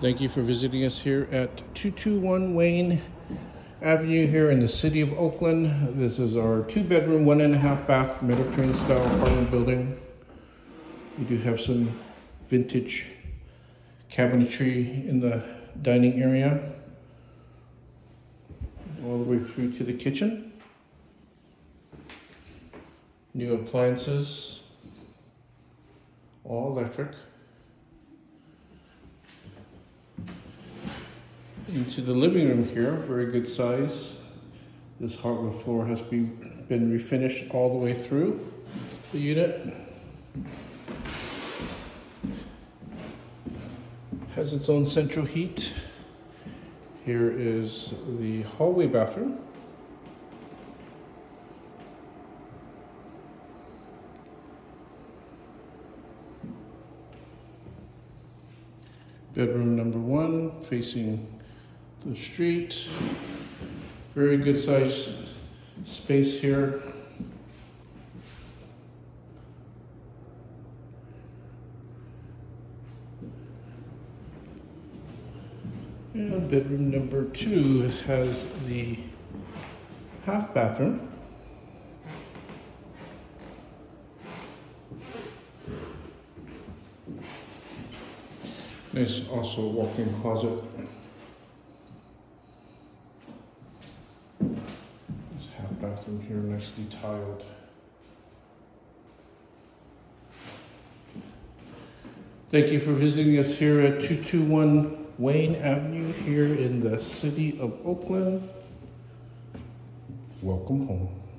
Thank you for visiting us here at 221 Wayne Avenue here in the city of Oakland. This is our two bedroom, one and a half bath Mediterranean style apartment building. We do have some vintage cabinetry in the dining area all the way through to the kitchen. New appliances, all electric. Into the living room here, very good size. This hardwood floor has been, been refinished all the way through the unit. Has its own central heat. Here is the hallway bathroom. Bedroom number one, facing the street. Very good size space here. And bedroom number two has the half bathroom. Nice also walk-in closet. This half bathroom here nicely tiled. Thank you for visiting us here at 221 Wayne Avenue here in the city of Oakland. Welcome home.